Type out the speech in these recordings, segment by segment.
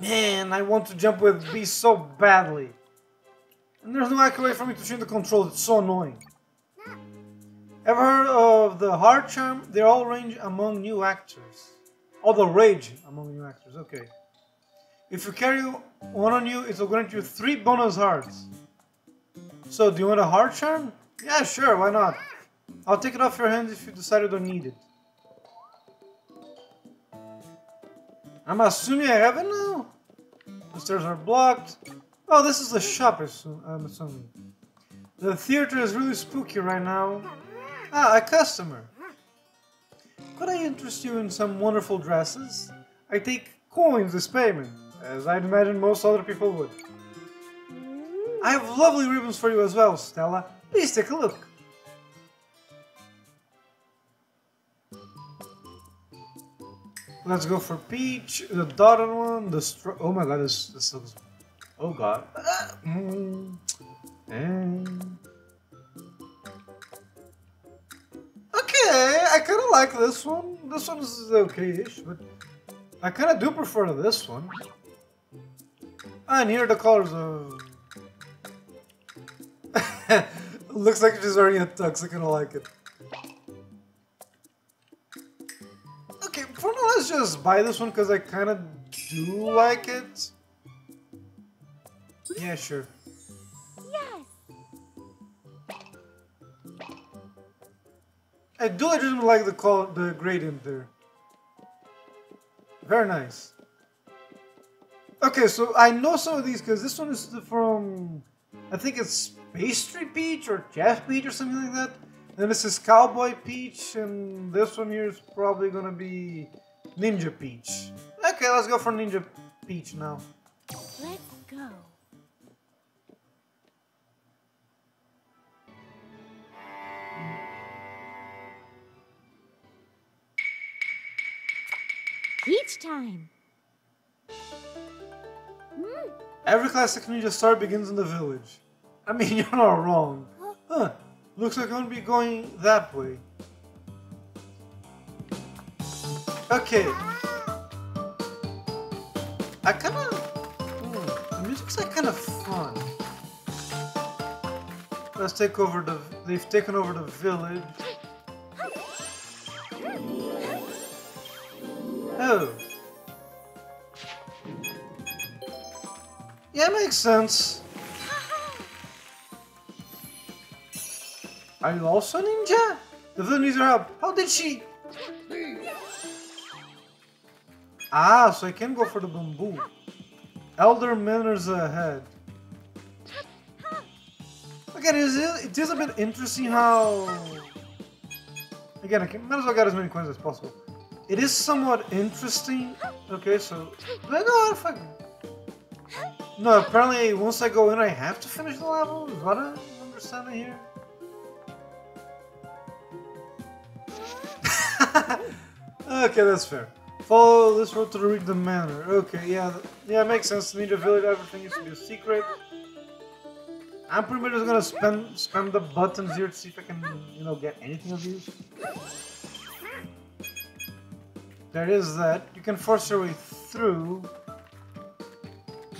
Man, I want to jump with B so badly. And there's no accurate way for me to change the controls, it's so annoying. Ever heard of the heart charm? They're all range among new actors. Oh, the rage among new actors, okay. If you carry one on you, it will grant you three bonus hearts. So, do you want a heart charm? Yeah, sure, why not? I'll take it off your hands if you decide you don't need it. I'm assuming I have it now? The stairs are blocked. Oh, this is the shop, I'm assuming. The theater is really spooky right now. Ah, a customer. Could I interest you in some wonderful dresses? I take coins as payment, as I'd imagine most other people would. I have lovely ribbons for you as well, Stella. Please take a look. Let's go for peach, the dotted one, the Oh my god, this, this looks... Oh god. Mm. And... Okay, I kind of like this one. This one is okay-ish, but I kind of do prefer this one. Ah, and here are the colors of... Looks like she's wearing a tux, I kind of like it. Just buy this one because I kind of do like it. Yeah, sure. Yes. I do legitimately like the call, the gradient there. Very nice. Okay, so I know some of these because this one is from, I think it's Pastry Peach or Jeff Peach or something like that. And then this is Cowboy Peach, and this one here is probably gonna be Ninja Peach. Okay, let's go for Ninja Peach now. Let's go. Peach time. Mm. Every classic ninja star begins in the village. I mean, you're not wrong. Huh. Looks like I'm gonna be going that way. Okay. I kinda... Hmm, the music's like kinda fun. Let's take over the... They've taken over the village. Oh. Yeah, makes sense. Are you also a ninja? The villain needs her help. How did she? Ah, so I can go for the bamboo. Elder manners ahead. Again, it is, it is a bit interesting how... Again, I can, might as well get as many coins as possible. It is somewhat interesting. Okay, so... Out if I... No, apparently once I go in I have to finish the level? Is what I'm understanding here? okay, that's fair. Follow this road to reach the manor. Okay, yeah, yeah, makes sense. Need a village, everything needs to be a secret. I'm pretty much just gonna spam spam the buttons here to see if I can, you know, get anything of use. There is that. You can force your way through.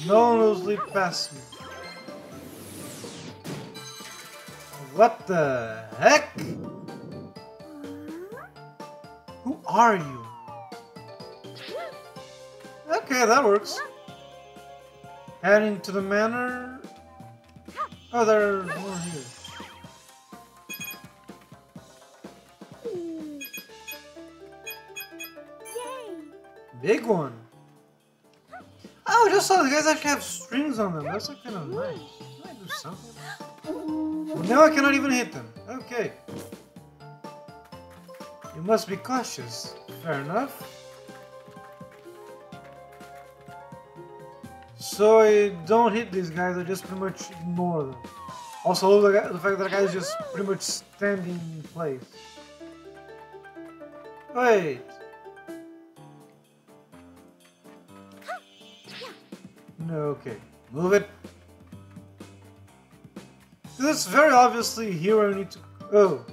No one will leap past me. What the heck? Who are you? Okay, that works. Heading to the manor. Oh, there's more here. Big one. Oh, just saw the guys actually have strings on them. That's kind of nice. Can I do something? Now I cannot even hit them. Okay. You must be cautious. Fair enough. So I don't hit these guys, I just pretty much ignore them. Also, the, the fact that the guy is just pretty much standing in place. Wait. No, okay. Move it. This is very obviously here I need to... Oh.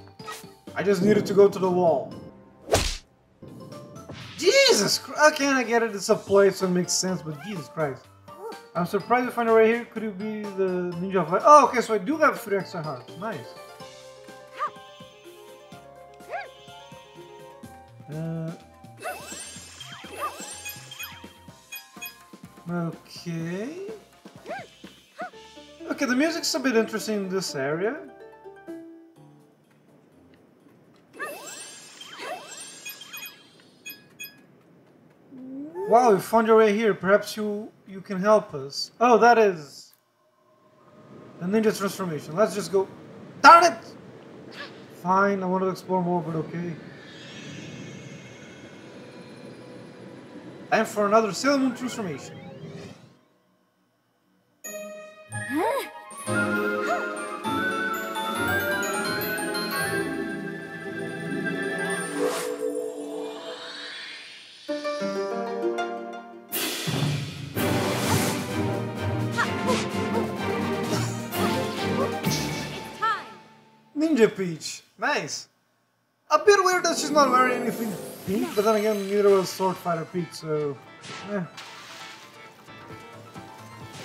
I just needed to go to the wall. Jesus Christ. Okay, I get it. It's a play, so it makes sense, but Jesus Christ. I'm surprised to find it right here. Could it be the Ninja of Light? Oh, okay, so I do have three extra hearts. Nice. Uh, okay. Okay, the music's a bit interesting in this area. Wow, you found your way here. Perhaps you you can help us. Oh, that is the ninja transformation. Let's just go. Darn it! Fine, I want to explore more, but okay. Time for another Sailor Moon transformation. Ninja Peach. Nice. A bit weird that she's not wearing anything pink, but then again, neither was Sword Fighter Peach, so. Eh.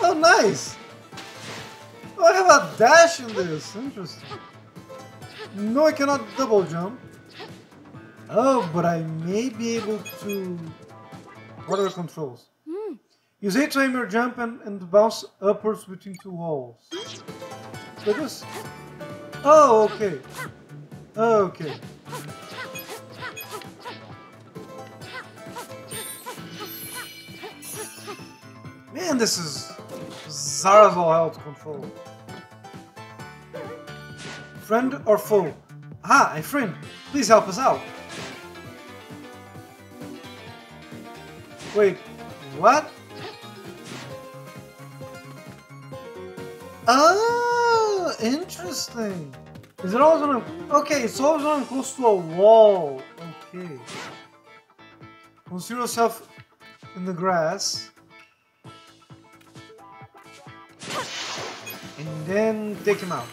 Oh, nice! Oh, I have a dash in this. Interesting. No, I cannot double jump. Oh, but I may be able to. What are the controls? Use A to aim your jump and, and bounce upwards between two walls. So just. Oh, okay. Okay. Man, this is Zarazal health control. Friend or foe? Ah, a friend. Please help us out. Wait, what? Oh, interesting. Is it always on a... Okay, it's always on close to a wall. Okay. Conceal yourself in the grass. And then take him out.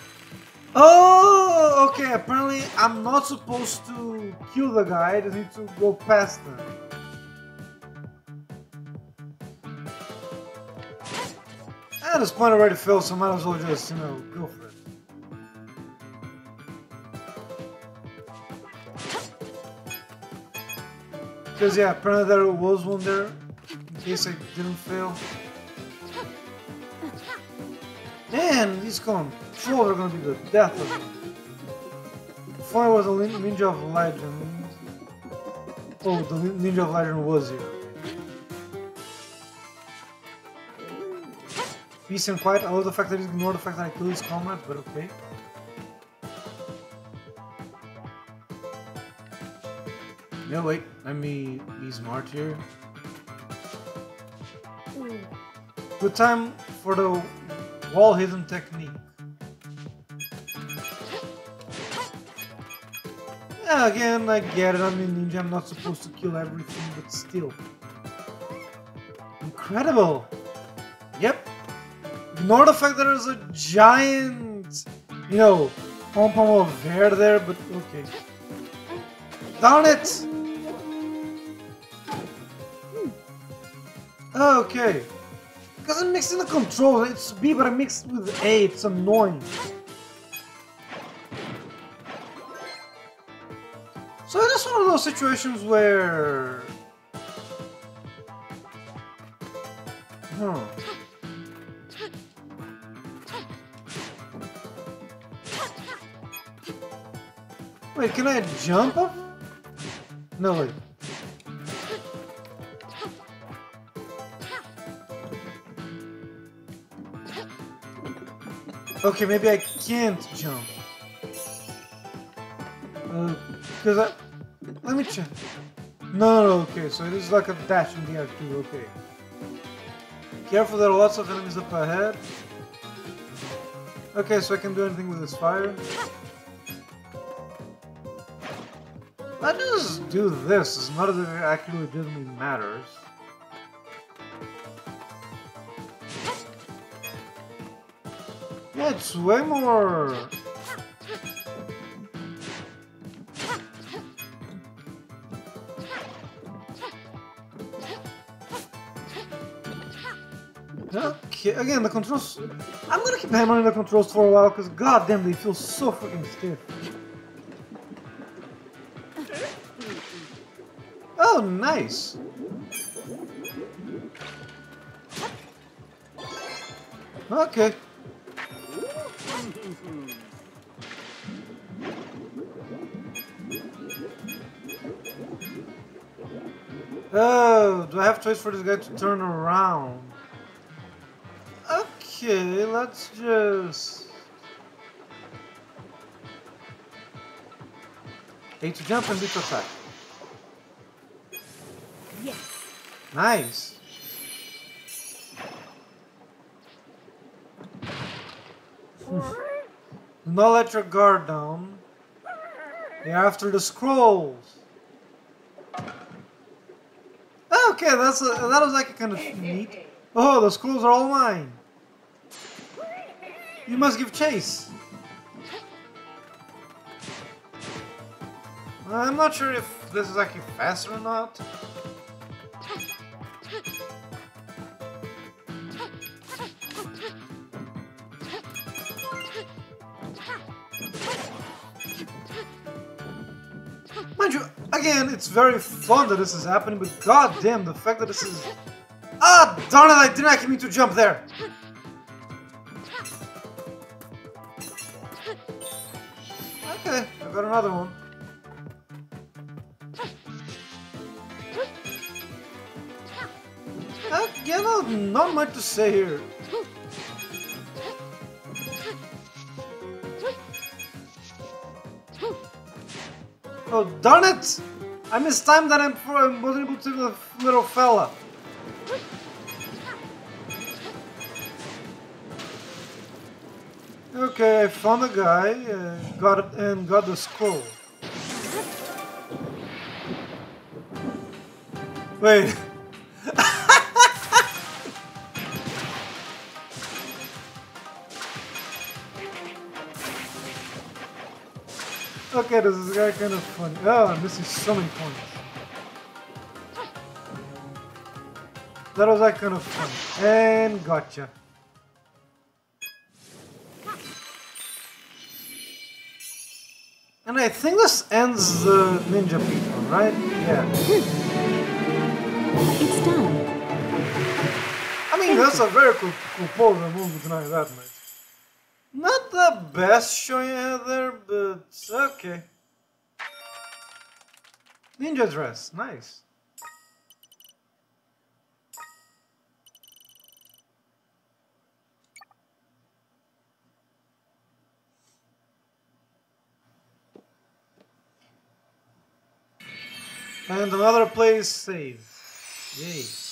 Oh, okay. Apparently, I'm not supposed to kill the guy. I just need to go past him. Ah, this point already failed, so might as well just, you know, go for it. Because, yeah, apparently there was one there, in case I didn't fail. Man, these controls are gonna be the death of me. I was a Ninja of Legend. Oh, the Ninja of Legend was here. Peace and quiet. I love the fact that he ignored the fact that I killed his comrades, but okay. No, wait. Let me be smart here. Good time for the wall hidden technique. Yeah, again, I get it. I'm a ninja. I'm not supposed to kill everything, but still. Incredible! Yep. Ignore the fact that there's a giant, you know, pom pom of hair there, but okay. Darn it! Okay. Because I'm mixing the controls. It's B, but I mixed with A. It's annoying. So it is one of those situations where. Huh. Wait, can I jump up? No, wait. Okay, maybe I can't jump. Uh, because I... Let me check. No, no, okay, so it is like a dash in the air too, okay. Careful, there are lots of enemies up ahead. Okay, so I can do anything with this fire. Let's just do this, as none of it actually doesn't even Yeah, it's way more... Okay, again, the controls... I'm gonna keep hammering the controls for a while, because goddamn, they feel so freaking stiff. Oh, nice. Okay. Oh, do I have wait for this guy to turn around? Okay, let's just... A to jump and B to attack. Yes. Nice. Not let your guard down. They're after the scrolls. Okay, that's a, that was like kind of neat. Oh, the scrolls are all mine. You must give chase. I'm not sure if this is actually faster or not. It's very fun that this is happening, but goddamn, the fact that this is... Ah, darn it, I did not mean to jump there! Okay, I got another one. Uh, yeah, no, not much to say here. Oh, darn it! I missed time that and I wasn't able to the little fella. Okay, I found a guy, uh, got and got the scroll. Wait. Okay, this is guy kind of funny. Oh, I'm missing so many points. That was like kind of fun. And gotcha. And I think this ends the Ninja one, right? Yeah. Hmm. It's done. I mean, that's a very cool, cool pose and move tonight, that much. Not the best show you had there, but okay. Ninja dress, nice. And another place save. Yay.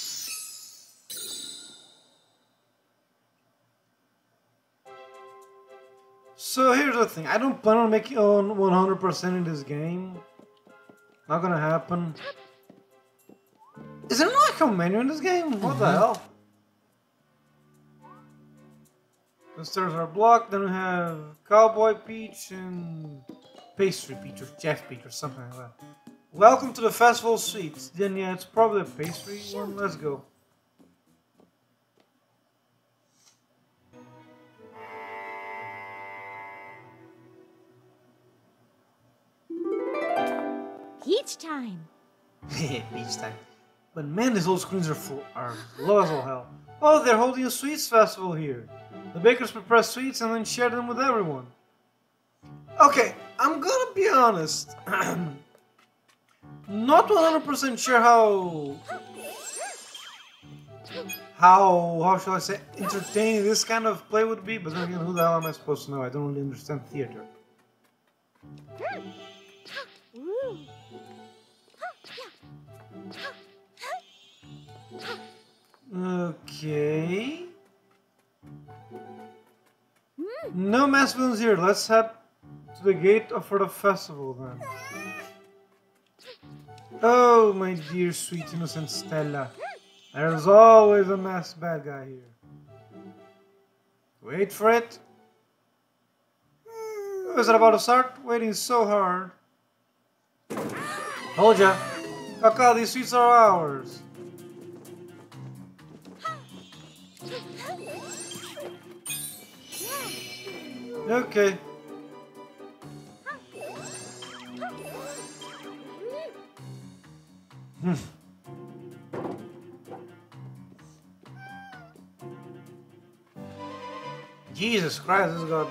So here's the thing, I don't plan on making on 100% in this game. Not gonna happen. Is there no actual menu in this game? What the mm-hmm. hell? The stairs are blocked, then we have Cowboy Peach and Pastry Peach or Jeff Peach or something like that. Welcome to the festival suites. Then yeah, it's probably a pastry one. Let's go. Each time. Each time. But man, these old screens are full, are low as all hell. Oh, they're holding a sweets festival here. The bakers prepare sweets and then share them with everyone. Okay, I'm gonna be honest. Not 100% sure how how how shall I say entertaining this kind of play would be, but then again, who the hell am I supposed to know? I don't really understand theater. Okay. No mass villains here. Let's head to the gate for the festival then. Oh, my dear sweet innocent Stella. There's always a masked bad guy here. Wait for it. Is it about to start? Waiting so hard. Hold ya. Kaka, these sweets are ours. Okay. Hmm. Jesus Christ, this got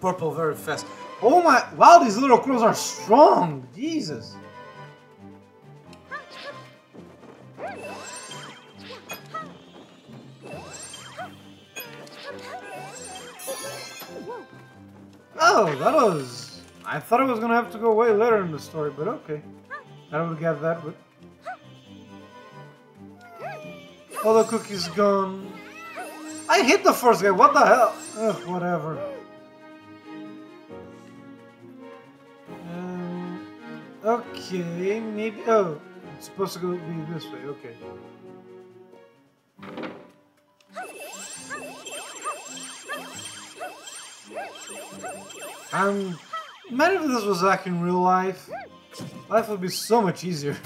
purple very fast. Oh my, wow, these little crows are strong. Jesus. Oh, that was... I thought I was gonna have to go way later in the story, but okay. I don't get that, but... All the cookies gone. I hit the first guy, what the hell? Ugh, whatever. Um, okay, maybe... Oh, it's supposed to go be this way, okay. Um, imagine if this was like in real life. Life would be so much easier.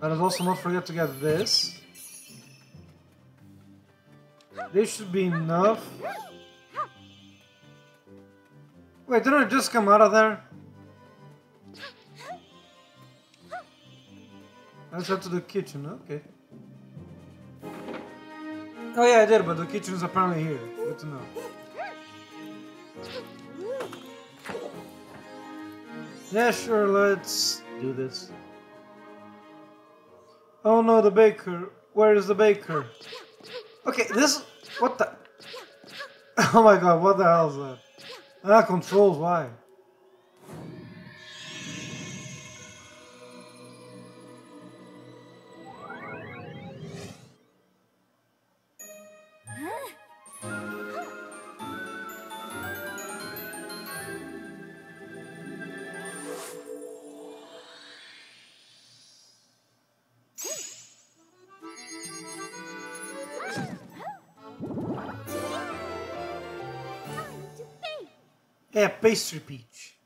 Let us also not forget to get this. This should be enough. Wait, didn't I just come out of there? Let's head to the kitchen, okay. Oh yeah, I did, but the kitchen is apparently here. Good to know. Yeah, sure, let's do this. Oh no, the baker. Where is the baker? Okay, this... What the... Oh my god, what the hell is that? Ah, controls, why? Yeah, pastry peach.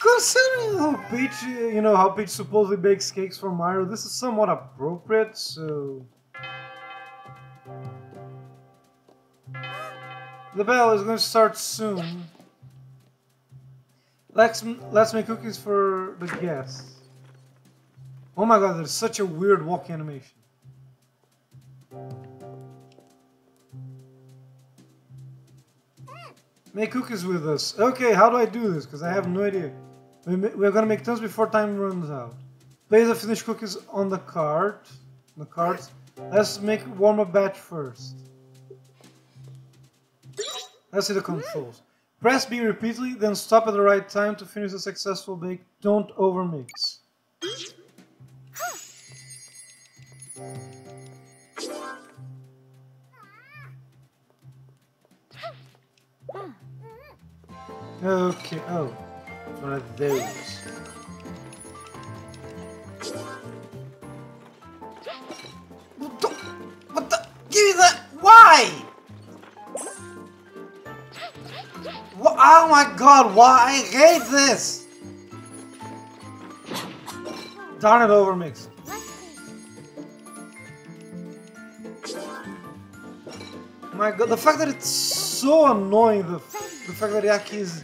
Considering how Peach, you know, how Peach supposedly bakes cakes for Mario, this is somewhat appropriate, so... The bell is going to start soon. Let's, let's make cookies for the guests. Oh my god, there's such a weird walk animation. Make cookies with us. Okay, how do I do this? Because I have no idea. We're gonna make tons before time runs out. Place the finished cookies on the cart. The carts. Let's make warm a batch first. Let's see the controls. Press B repeatedly, then stop at the right time to finish a successful bake. Don't overmix. Okay, oh. One of those. What the? What the? Give me that! Why? What? Oh my god, why? I hate this! Darn it, overmixed. My god, the fact that it's so annoying, the, the fact that Yaki is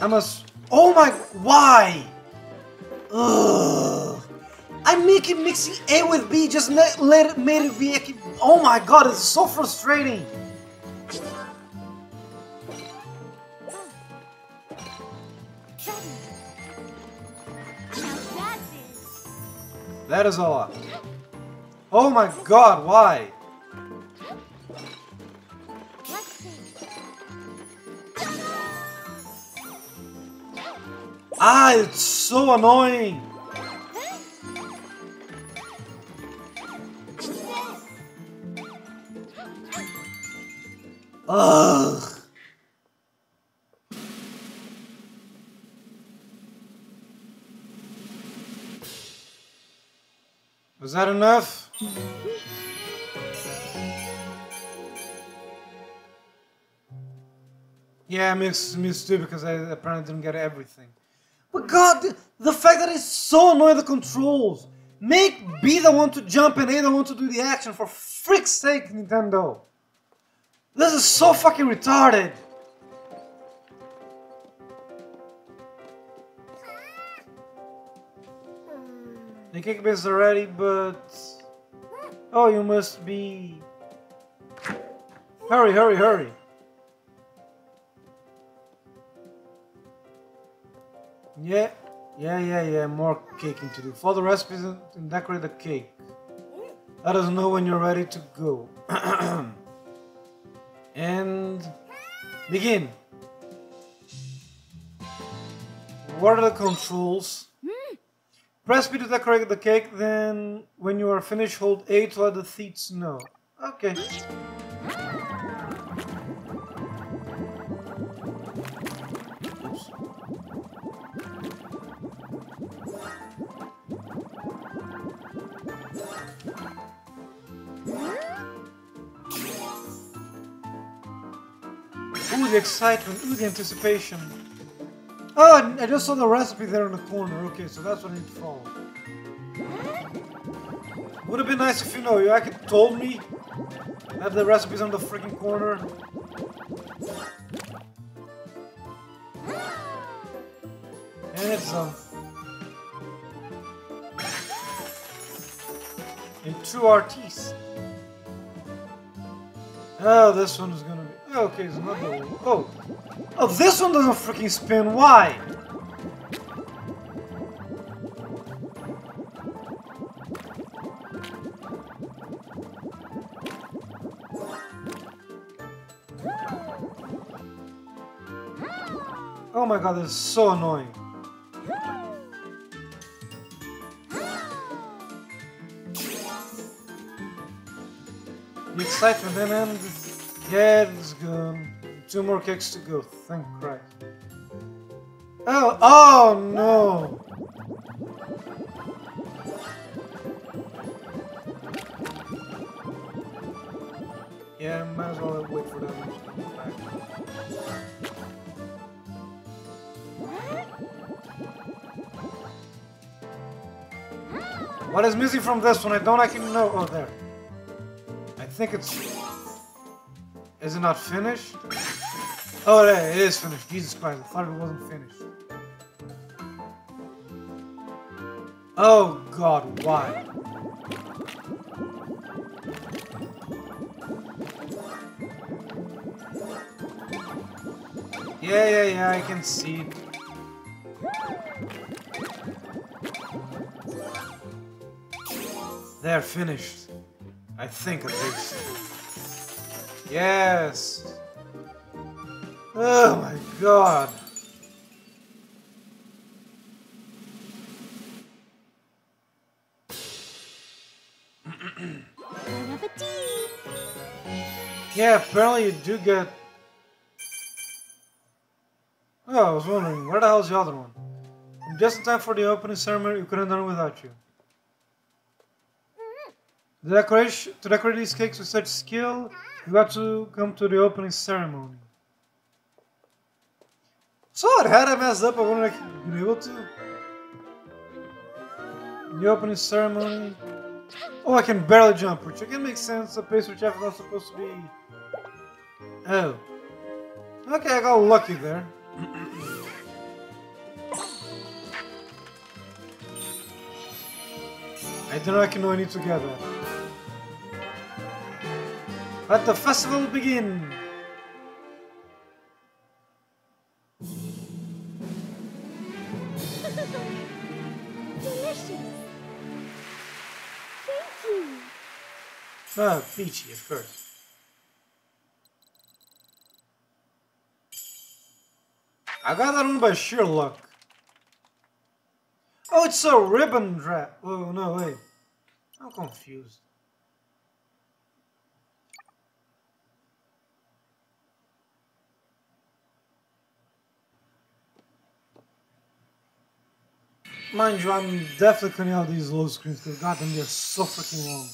I must. Oh my. Why? Ugh. I'm making mixing A with B just let, let it made it be. Oh my god, it's so frustrating. That is a lot. Oh my god, why? Ah, it's so annoying! Ugh! Was that enough? Yeah, mixed missed too because I apparently didn't get everything. God, the, fact that it's so annoying the controls. Make B the one to jump and A the one to do the action for frick's sake, Nintendo. This is so fucking retarded. The cake base are ready, but oh, you must be. Hurry, hurry, hurry! Yeah, yeah, yeah. More caking to do. Follow the recipes and decorate the cake. Let us know when you're ready to go. and begin. What are the controls? Press B to decorate the cake, then when you are finished, hold A to let the thieves know. Okay. The excitement. Ooh, the anticipation. Oh, I just saw the recipe there in the corner. Okay, so that's what I need to follow. Would have been nice if you know, you actually told me that the recipe's on the freaking corner. And it's um in two RTs. Oh, this one is gonna be okay. It's another one. Oh, oh, this one doesn't freaking spin. Why? Oh my god, this is so annoying. The excitement and end. Yeah, it's gone. Two more kicks to go. Thank Christ. Oh, oh no! Yeah, might as well wait for them to come back. What is missing from this one? I don't actually know. Oh, there. I think it's... Is it not finished? Oh, yeah, it is finished. Jesus Christ, I thought it wasn't finished. Oh, God, why? Yeah, yeah, yeah, I can see. They're finished. I think at least. Yes! Oh my god! Yeah, apparently you do get... Oh, I was wondering, where the hell's the other one? Just in time for the opening ceremony, we couldn't have done without you. The decoration, to decorate these cakes with such skill, you got to come to the opening ceremony. So it had I messed up, I wouldn't have been able to. The opening ceremony. Oh, I can barely jump, which again makes sense. The pace which is not supposed to be. Oh. Okay, I got lucky there. I don't reckon I need to get that. Let the festival begin! Delicious! Thank you! Ah, peachy, of course. I got that one by sheer luck. Oh, it's a ribbon wrap. Oh, no, wait. I'm confused. Mind you, I'm definitely cutting out these low screens because goddamn they're so freaking long.